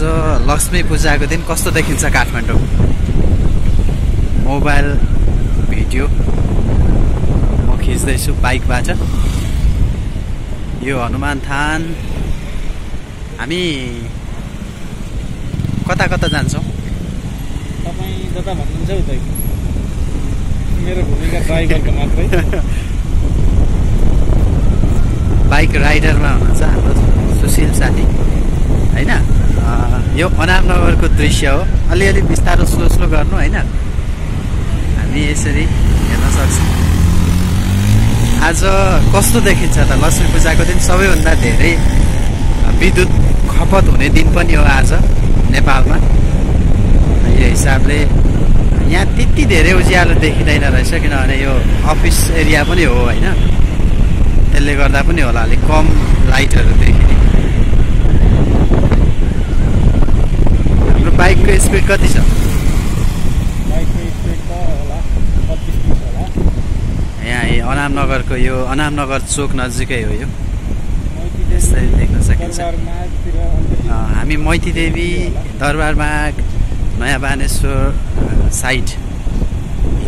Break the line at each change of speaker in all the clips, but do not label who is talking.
आज लक्ष्मी पूजाको दिन कस्तो देखिन्छ काठमाडौँ? मोबाइल भिडियो म खिच्दैछु बाइकबाट। यो हनुमान थान। हामी कता कता जान्छौँ?
तपाईँ जता भन्नुहुन्छ उतै। मेरो भूमिका ड्राइभरको मात्रै।
बाइक राइडरमा हुनुहुन्छ हाम्रो सुशील साथी। होइन? यो अनामनगरको दृश्य हो। अलिअलि बिस्तारो स्लो स्लो गर्नु होइन? हामी यसरी हेर्न सक्छौँ। आज कस्तो देखिन्छ त? लक्ष्मी पूजाको दिन सबैभन्दा धेरै विद्युत खपत हुने दिन पनि हो आज नेपालमा। यो हिसाबले यहाँ त्यति धेरै उज्यालो देखिँदैन रहेछ किनभने यो अफिस एरिया पनि हो होइन? त्यसले गर्दा पनि होला अलिक कम लाइटहरू देखिने। बाइकको स्पिड कति छ?
बाइकको स्पिड त होला पच्चिस तिस होला।
यहाँ यो अनामनगरको यो अनामनगर चोक नजिकै हो यो। यसरी देख्न सकिन्छ। हामी मैती देवी दरबारबाग नयाँ बानेश्वर साइड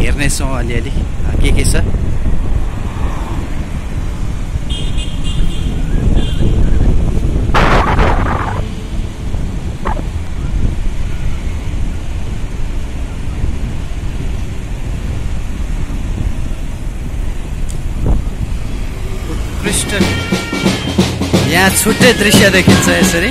हेर्नेछौँ अलिअलि। के के छ? यहाँ छुट्टै दृश्य देखिन्छ यसरी।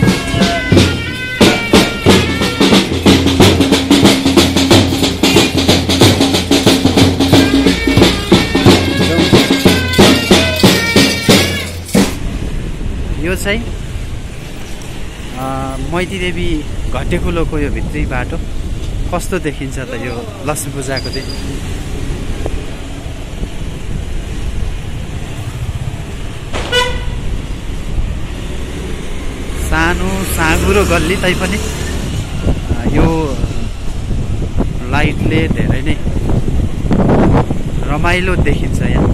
यो चाहिँ अ, मैती देवी घटेकुलोको यो भित्री बाटो। कस्तो देखिन्छ त यो लक्ष्मी पूजाको दिन सानो साँगुरो गल्ली तैपनि यो लाइटले धेरै नै रमाइलो देखिन्छ यहाँ।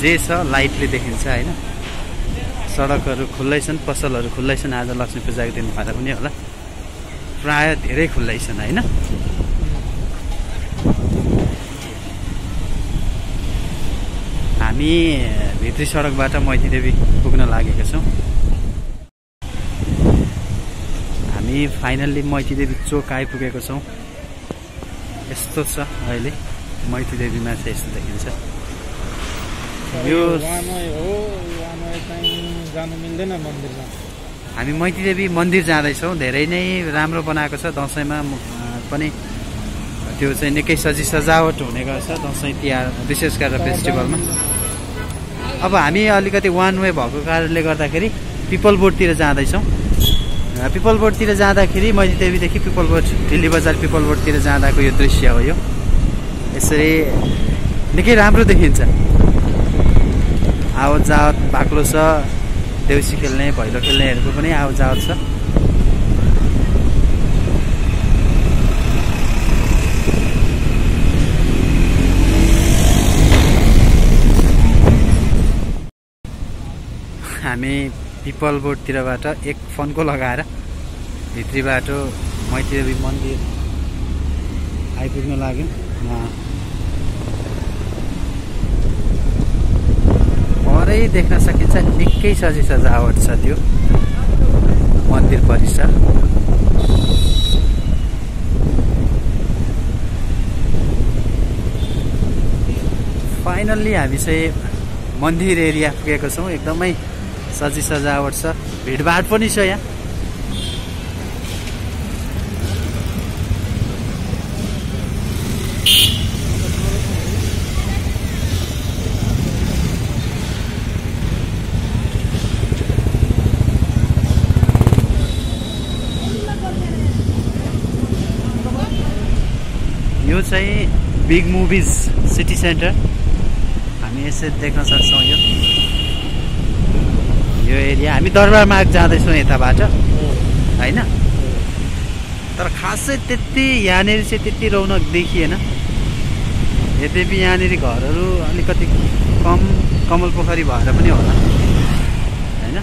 जे छ लाइटले देखिन्छ होइन? सडकहरू खुल्लै छन् पसलहरू खुल्लै छन् आज लक्ष्मी पूजाको दिन भएर पनि होला। प्राय धेरै खुल्लै छन् होइन? हामी भित्री सडकबाट मैती देवी पुग्न लागेका छौँ। हामी फाइनल्ली मैती देवी चोक आइपुगेको छौँ। यस्तो छ अहिले। मैती देवीमा चाहिँ यस्तो देखिन्छ। यो हामी मैती देवी मन्दिर जाँदैछौँ। धेरै नै राम्रो बनाएको छ। दसैँमा पनि त्यो चाहिँ निकै सजी सजावट हुने गर्छ। दसैँ तिहार विशेष गरेर फेस्टिभलमा। अब हामी अलिकति वान वे भएको कारणले गर्दाखेरि पिपल बोर्डतिर जाँदैछौँ। पिपल बोर्डतिर जाँदाखेरि मैती देवीदेखि पिपल बोर्ड दिल्ली बजार पिपल बोर्डतिर जाँदाको यो दृश्य हो यो। यसरी निकै राम्रो देखिन्छ। आवत जावत बाक्लो छ देउसी खेल्ने भैलो खेल्नेहरूको पनि आवत जावत छ। हामी पिपल बोर्डतिरबाट एक फन्को लगाएर भित्री बाटो मैत्रीदेवी मन्दिर आइपुग्न लाग्यौँ परै देख्न सकिन्छ निकै सजी सजावट छ त्यो मन्दिर परिसर। फाइनल्ली हामी चाहिँ मन्दिर एरिया पुगेको छौँ। एकदमै सजी सजावट छ भिडभाड पनि छ यहाँ। यो चाहिँ बिग मुभिज सिटी सेन्टर। हामी यसरी देख्न सक्छौँ यो। यो एरिया हामी दरबार मार्ग जाँदैछौँ यताबाट। होइन? तर खासै त्यति यहाँनिर चाहिँ त्यति रौनक देखिएन। यद्यपि यहाँनिर घरहरू अलिकति कम कमल पोखरी भएर पनि होला। होइन?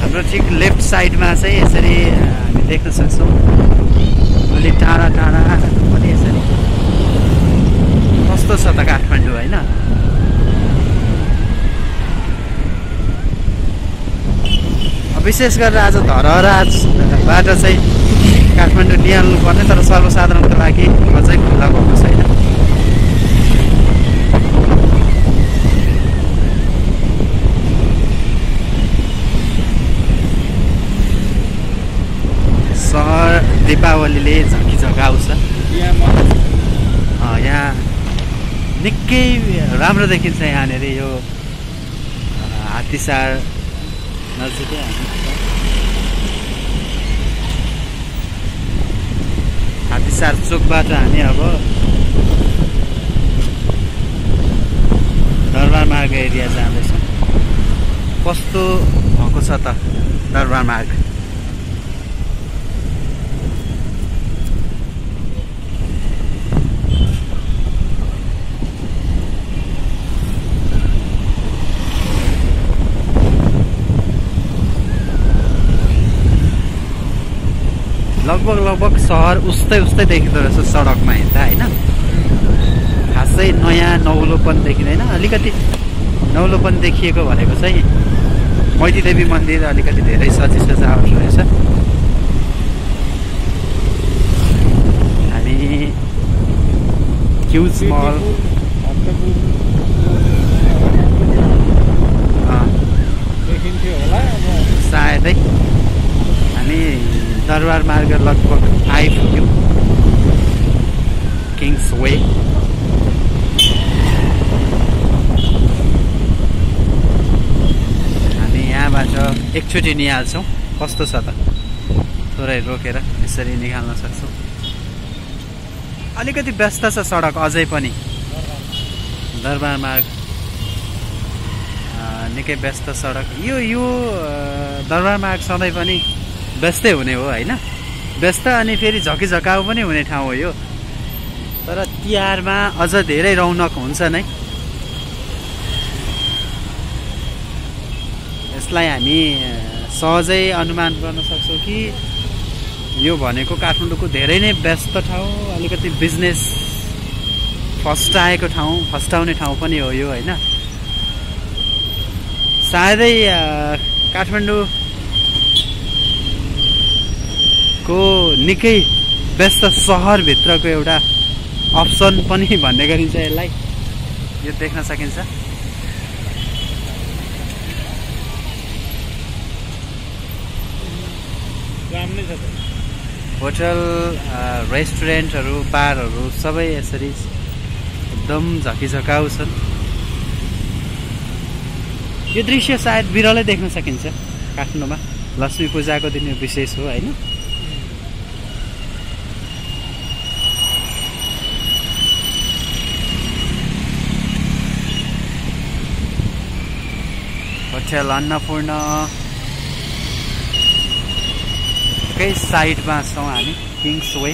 हाम्रो ठिक लेफ्ट साइडमा चाहिँ यसरी हामी देख्न सक्छौँ। अलिक टाढा टाढा पनि यसरी कस्तो छ त काठमाडौँ होइन? विशेष गरेर आज धरहराजबाट चाहिँ काठमाडौँ निहाल्नु पर्ने तर सर्वसाधारणको लागि अझै खुल्ला भएको छैन। सहर दीपावलीले
बिहामा
अँ, यहाँ निकै राम्रो देखिन्छ यहाँनिर यो हात्तीसार नजिकै हामी। छौँ। हात्तीसार चोकबाट हामी अब दरबार मार्ग एरिया जाँदैछौँ कस्तो भएको छ त दरबार मार्ग लगभग लगभग सहर उस्तै उस्तै देखिँदो रहेछ सडकमा हिँड्दा होइन? खासै नयाँ नौलोपन देखिँदैन। अलिकति नौलोपन देखिएको भनेको चाहिँ मैती देवी मन्दिर अलिकति धेरै सजी सजावट रहेछ। हामी क्युज मल सायदै हामी दरबार मार्ग लगभग आइपुग्यौँ। किङ्स वे हामी यहाँबाट एकचोटि निहाल्छौँ। कस्तो छ त? थोरै रोकेर यसरी निकाल्न सक्छौँ। अलिकति व्यस्त छ सडक अझै पनि। दरबार मार्ग। निकै व्यस्त सडक। यो यो दरबार मार्ग सधैँ पनि व्यस्तै हुने हो होइन? व्यस्त अनि फेरि झकिझकाउ पनि हुने ठाउँ हो यो। तर तिहारमा अझ धेरै रौनक हुन्छ नै। यसलाई हामी सहजै अनुमान गर्न सक्छौँ कि यो भनेको काठमाडौँको धेरै नै व्यस्त ठाउँ अलिकति बिजनेस फस्टाएको ठाउँ फस्टाउने ठाउँ पनि हो यो होइन? सायदै काठमाडौँ को निकै व्यस्त सहरभित्रको एउटा अप्सन पनि भन्ने गरिन्छ यसलाई। यो देख्न सकिन्छ। होटल रेस्टुरेन्टहरू बारहरू सबै यसरी एकदम झकिझकाउ छन्। यो दृश्य सायद बिरलै देख्न सकिन्छ काठमाडौँमा। लक्ष्मी पूजाको दिन यो विशेष हो होइन? होटल अन्नपूर्ण कै साइडमा छौँ हामी किङ्स वे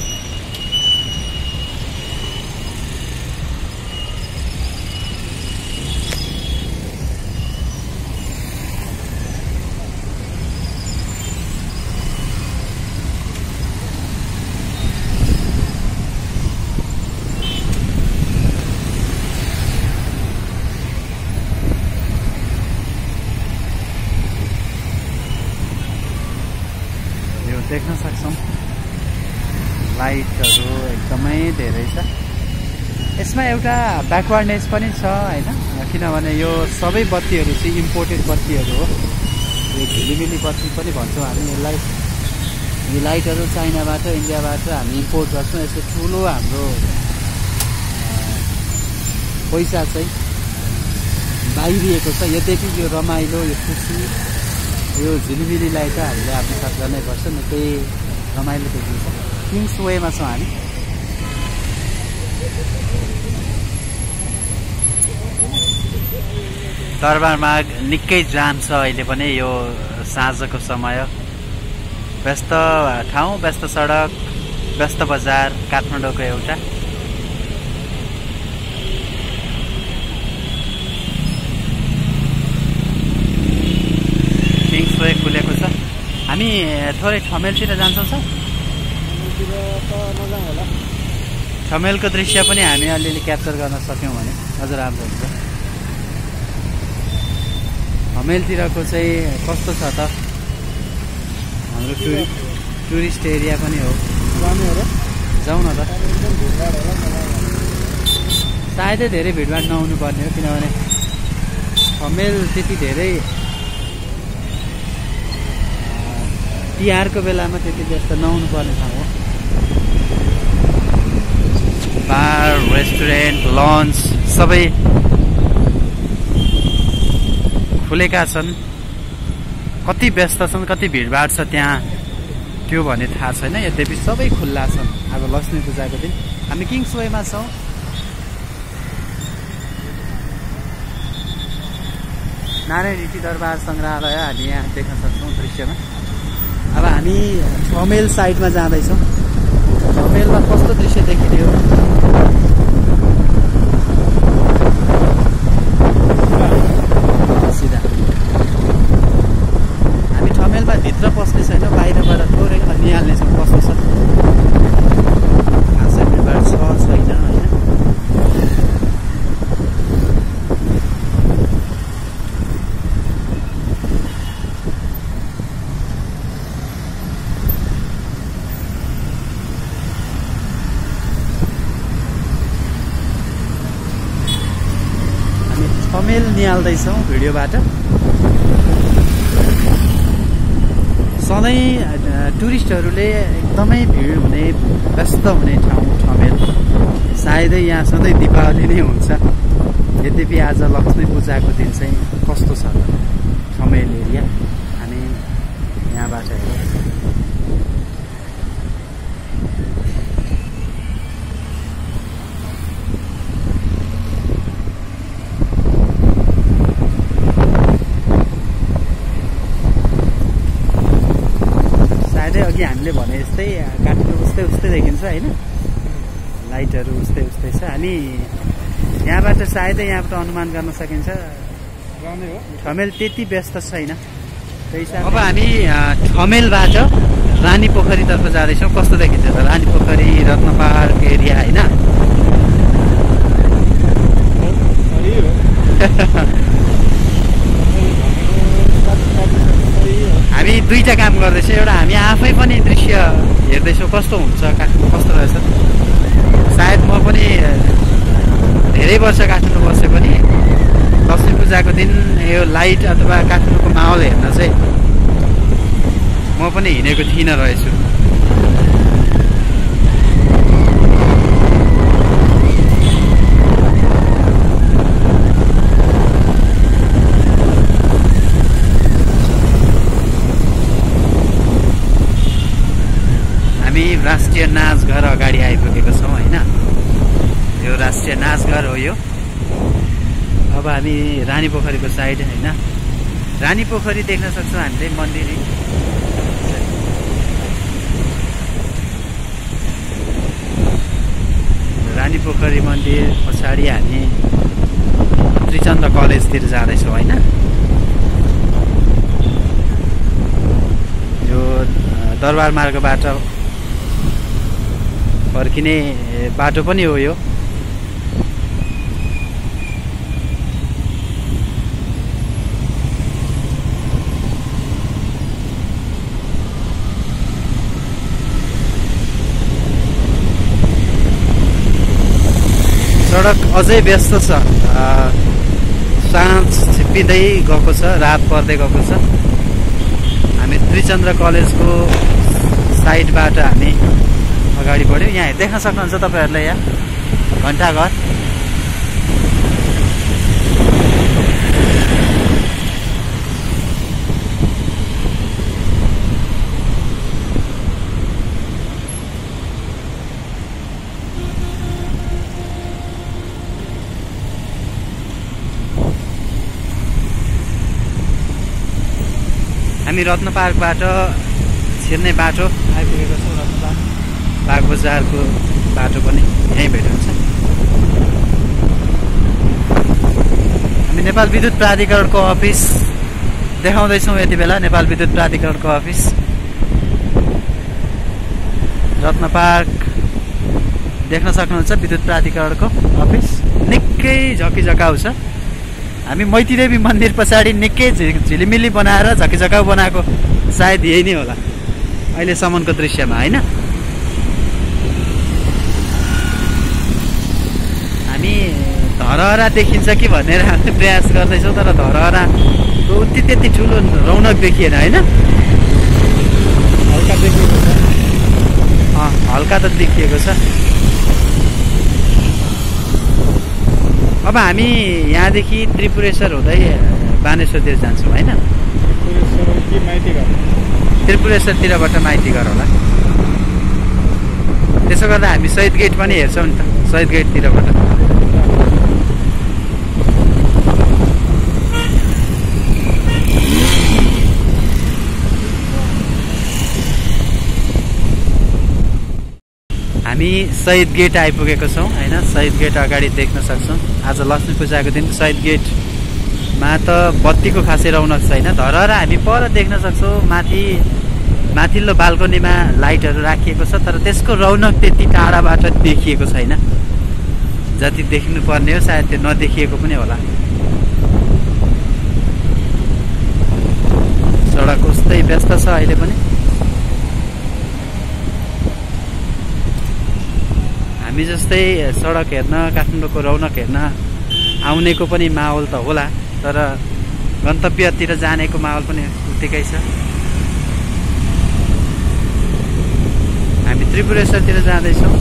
यो देख्न सक्छौँ लाइटहरू एकदमै धेरै छ यसमा एउटा ब्याकवर्डनेस पनि छ होइन? किनभने यो सबै बत्तीहरू चाहिँ इम्पोर्टेड बत्तीहरू हो। यो झिलिमिली बत्ती पनि भन्छौँ हामी। यसलाई यो लाइटहरू चाइनाबाट इन्डियाबाट हामी इम्पोर्ट गर्छौँ। यसो ठुलो हाम्रो पैसा चाहिँ बाहिरिएको छ। यद्यपि यो रमाइलो यो खुसी यो झिलिमिलीलाई त हामीले आत्मसात गर्नै पर्छ। निकै रमाइलो देखिन्छ। किङ्स वेमा छौँ हामी। दरबार मार्ग निकै जाम छ अहिले पनि यो साँझको समय। व्यस्त ठाउँ व्यस्त सडक व्यस्त बजार काठमाडौँको एउटा। किङ्स वे खुलेको छ। हामी थोरै ठमेलतिर जान्छौँ सर। ठमेलको दृश्य पनि हामी अलिअलि क्याप्चर गर्न सक्यौँ भने। अझ राम्रो हुन्छ ठमेलतिरको चाहिँ कस्तो छ त? हाम्रो टुरि टुरिस्ट एरिया पनि हो। जाउँ न त। सायदै धेरै भिडभाड नहुनु पर्ने हो किनभने ठमेल त्यति धेरै तिहारको बेलामा त्यति व्यस्त नहुनु पर्ने ठाउँ हो। बार रेस्टुरेन्ट लन्च सबै खुलेका छन्। कति व्यस्त छन् कति भिडभाड छ त्यहाँ। त्यो भने थाहा छैन यद्यपि सबै खुल्ला छन्। आज लक्ष्मी पूजाको दिन। हामी किङ्स वेमा छौँ। नारायण ऋषि दरबार सङ्ग्रहालय हामी यहाँ देख्न सक्छौँ दृश्यमा। अब हामी ठमेल साइडमा जाँदैछौँ। ठमेलमा कस्तो दृश्य देखिने हो सिधा हामी ठमेलमा भित्र पस्ने छैनौँ बाहिरबाट थोरै निहाल्नेछौँ कस्तो छ खासै भिडभाड छ छैन होइन हामी ठमेल निहाल्दैछौँ भिडियोबाट। सधैँ टुरिस्टहरूले एकदमै भिड हुने व्यस्त हुने ठाउँ ठमेल। सायदै यहाँ सधैँ दीपावली नै हुन्छ। यद्यपि आज लक्ष्मी पूजाको दिन चाहिँ कस्तो छ ठमेल एरिया। हामी यहाँबाट सायदै अघि हामीले भने जस्तै काठमाडौँ उस्तै उस्तै देखिन्छ होइन। लाइटहरू उस्तै उस्तै छ। हामी यहाँबाट सायदै यहाँबाट अनुमान गर्न सकिन्छ। ठमेल त्यति व्यस्त छैन। अब हामी ठमेलबाट रानी पोखरीतर्फ जाँदैछौँ। कस्तो देखिन्छ त? रानी पोखरी रत्न पाहाडको एरिया होइन
सही हो
हामी दुईवटा काम गर्दैछौँ एउटा हामी आफै पनि दृश्य हेर्दैछौँ। कस्तो हुन्छ? काठमाडौँ कस्तो रहेछ? सायद म पनि धेरै वर्ष काठमाडौँ बसे पनि लक्ष्मी पूजाको दिन यो लाइट अथवा काठमाडौँको माहौल हेर्न चाहिँ म पनि हिँडेको थिइनँ रहेछु हामी राष्ट्रिय नाचघर अगाडि आइपुगेको छौँ होइन? यो राष्ट्रिय नाचघर हो यो। अब हामी रानी पोखरीको साइड होइन? रानी पोखरी देख्न सक्छौँ हामीले मन्दिर। रानी पोखरी मन्दिर पछाडि हामी त्रिचन्द्र कलेजतिर जाँदैछौँ होइन? यो दरबार मार्गबाट फर्किने बाटो पनि हो यो। सडक अझै व्यस्त छ। साँझ छिप्पिँदै गएको छ रात पर्दै गएको छ। हामी त्रिचन्द्र कलेजको साइडबाट हामी अगाडि बढ्यौँ। यहाँ देख्न सक्नुहुन्छ तपाईँहरूले यहाँ। घन्टाघर। हामी रत्न पार्कबाट छिर्ने बाटो आइपुगेको छौँ। रत्न पार्क बाग बजारको बाटो पनि यहीँ भेटाउँछ हामी नेपाल विद्युत प्राधिकरणको अफिस देखाउँदैछौँ यति बेला नेपाल विद्युत प्राधिकरणको अफिस। रत्न पार्क देख्न सक्नुहुन्छ विद्युत प्राधिकरणको अफिस। निकै झकिझकाउ छ। हामी मैतीदेवी मन्दिर पछाडि निकै झिलिमिली बनाएर झकिझकाउ बनाएको सायद यही नै होला। अहिलेसम्मको दृश्यमा होइन हामी धरहरा देखिन्छ कि भनेर हामीले प्रयास गर्दैछौँ तर धरहराको उति त्यति ठुलो रौनक देखिएन होइन?
हल्का देखिएको छ।
हल्का त देखिएको छ। अब हामी यहाँदेखि त्रिपुरेश्वर हुँदै बानेश्वरतिर जान्छौँ होइन? त्रिपुरेश्वरतिरबाट माइती घर होला। त्यसो गर्दा हामी शहीद गेट पनि हेर्छौँ नि त शहीद गेटतिरबाट हामी शहीद गेट आइपुगेको छौँ होइन? शहीद गेट अगाडि देख्न सक्छौँ। आज लक्ष्मी पूजाको दिन शहीद गेटमा त बत्तीको खासै रौनक छैन धरहरा हामी पर देख्न सक्छौँ माथि माथिल्लो बाल्कनीमा लाइटहरू राखिएको छ तर त्यसको रौनक त्यति टाढाबाट देखिएको छैन। जति देखिनु पर्ने हो सायद त्यो नदेखिएको पनि होला। सडक उस्तै व्यस्त छ अहिले पनि। हामी जस्तै सडक हेर्न काठमाडौँको रौनक हेर्न आउनेको पनि माहौल त होला तर गन्तव्यतिर जानेको माहौल पनि उत्तिकै छ। हामी त्रिपुरेश्वरतिर जाँदैछौँ।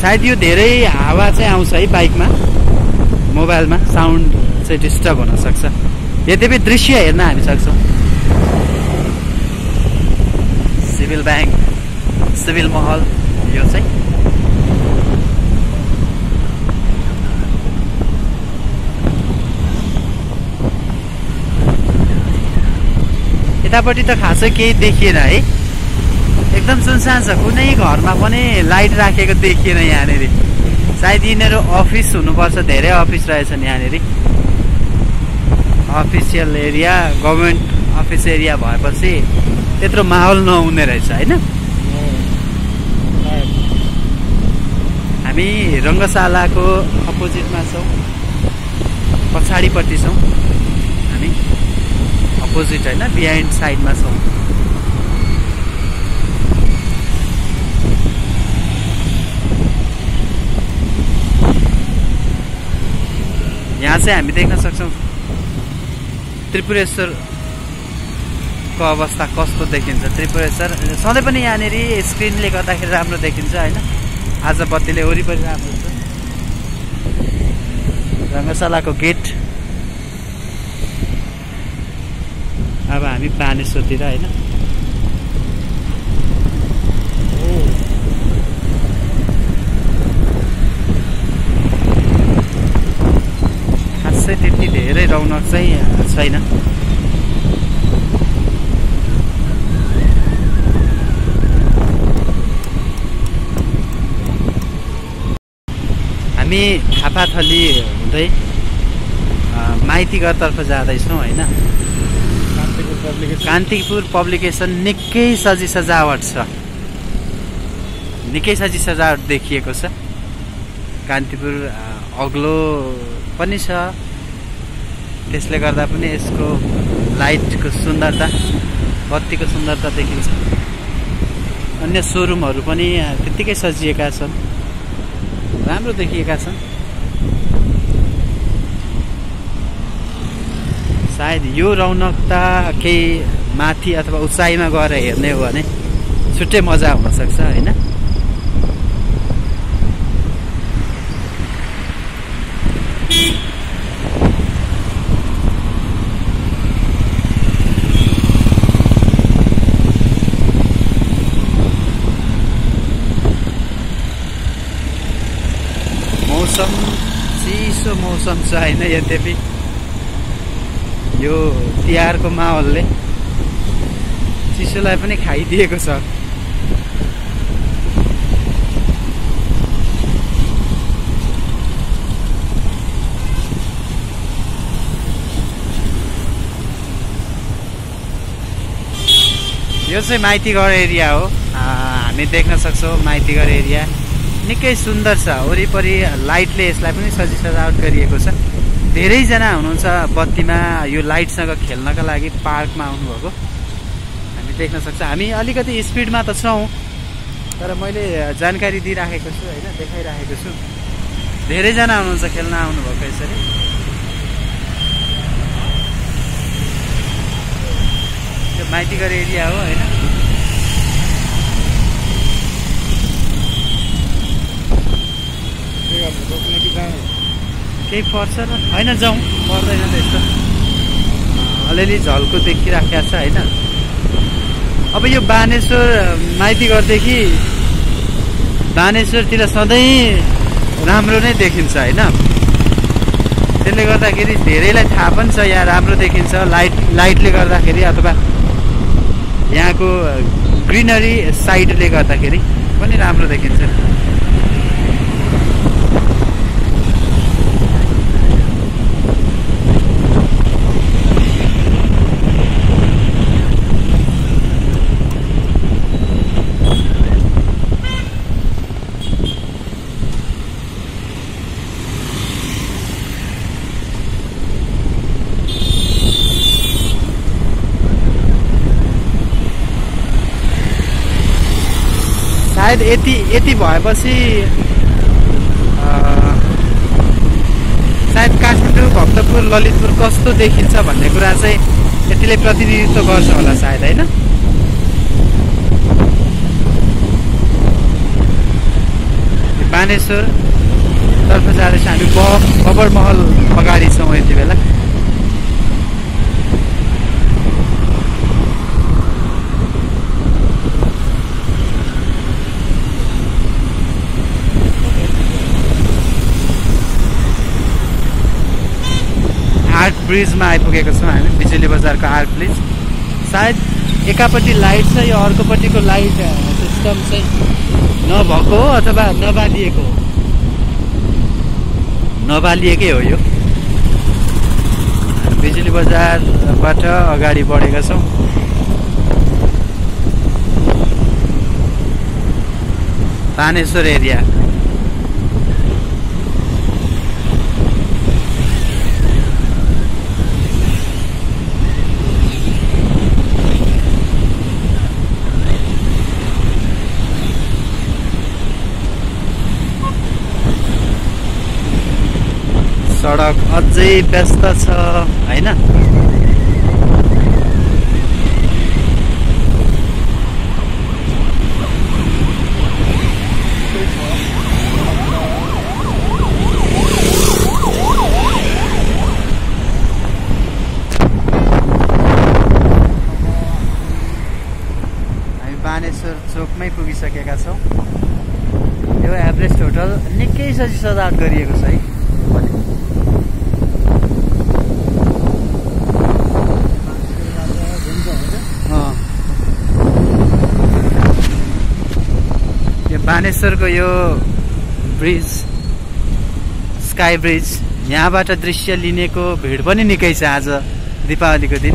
सायद यो धेरै हावा चाहिँ आउँछ है बाइकमा मोबाइलमा साउन्ड। चाहिँ डिस्टर्ब हुनसक्छ यद्यपि दृश्य हेर्न हामी सक्छौँ। सिभिल ब्याङ्क सिभिल महल यो चाहिँ। यतापट्टि त खासै केही देखिएन है। एकदम सुनसान छ। कुनै घरमा पनि लाइट राखेको देखिएन यहाँनिर। सायद यिनीहरू अफिस हुनुपर्छ। धेरै अफिस रहेछन् यहाँनिर। Official area government office area भएपछि त्यत्रो माहौल नहुने रहेछ होइन? हामी रङ्गशालाको अपोजिटमा छौँ पछाडिपट्टि छौँ हामी अपोजिट होइन? बिहाइन्ड साइडमा छौँ। यहाँ चाहिँ हामी देख्न सक्छौँ त्रिपुरेश्वरको अवस्था कस्तो देखिन्छ? त्रिपुरेश्वर सधैँ पनि यहाँनिर स्क्रिनले गर्दाखेरि राम्रो देखिन्छ होइन? आज बत्तीले वरिपरि राम्रो छ। रङ्गशालाको गेट। अब हामी बानेश्वरतिर होइन? खासै त्यति धेरै रौनक चाहिँ छैन। हामी थापाथली हुँदै माइतीघरतर्फ जाँदैछौँ होइन?
कान्तिपुर पब्लिकेसन
निकै सजी सजावट छ। निकै सजी सजावट देखिएको छ। कान्तिपुर अग्लो पनि छ। त्यसले गर्दा पनि यसको लाइटको सुन्दरता बत्तीको सुन्दरता देखिन्छ। अन्य सोरुमहरू पनि त्यत्तिकै सजिएका छन्। राम्रो देखिएका छन्। सायद यो रौनक त केही माथि अथवा उचाइमा गएर हेर्ने हो भने छुट्टै मजा हुनसक्छ होइन? मौसम छ होइन यद्यपि। यो तिहारको माहौलले चिसोलाई पनि खाइदिएको छ। यो चाहिँ माइतीघर एरिया हो। हामी देख्न सक्छौँ माइतीघर एरिया। निकै सुन्दर छ। वरिपरि लाइटले यसलाई पनि सजी सजावट गरिएको छ। धेरैजना हुनुहुन्छ बत्तीमा यो लाइटसँग खेल्नका लागि पार्कमा आउनुभएको। हामी देख्न सक्छ। हामी अलिकति स्पिडमा त छौँ तर मैले जानकारी दिइराखेको छु होइन देखाइराखेको छु। धेरैजना हुनुहुन्छ खेल्न आउनुभएको यसरी। यो माइतीगढ एरिया हो होइन।
कि
केही पर्छ र होइन जाउँ। पर्दैन त्यस्तो अलिअलि झल्को देखिराखेको छ होइन। अब यो बानेश्वर माइतीगढदेखि बानेश्वरतिर सधैँ राम्रो नै देखिन्छ होइन। त्यसले गर्दाखेरि धेरैलाई थाहा पनि छ यहाँ राम्रो देखिन्छ। लाइट लाइटले गर्दाखेरि अथवा यहाँको ग्रिनरी साइडले गर्दाखेरि पनि राम्रो देखिन्छ। सायद यति यति भएपछि सायद काठमाडौँ भक्तपुर ललितपुर कस्तो देखिन्छ भन्ने कुरा चाहिँ यतिले प्रतिनिधित्व गर्छ होला सायद होइन? बानेश्वर तर्फ जाँदैछ हामी बबर महल अगाडि छौँ यति बेला आर्ट ब्रिजमा आइपुगेको छौँ हामी बिजुली बजारको आर्ट ब्रिज सायद एकापट्टि लाइट छ यो अर्कोपट्टिको लाइट सिस्टम चाहिँ नभएको हो अथवा नबालिएको हो? नबालिएकै हो यो। बिजुली बजारबाट अगाडि बढेका छौँ। बानेश्वर एरिया। सडक अझै व्यस्त छ होइन? चोकमै पुगिसकेका छौँ। यो एभरेस्ट होटल निकै सजी सजावट गरिएको छ है। यो बानेश्वरको यो ब्रिज स्काई ब्रिज यहाँबाट दृश्य लिनेको भिड पनि निकै छ आज दिपावलीको दिन।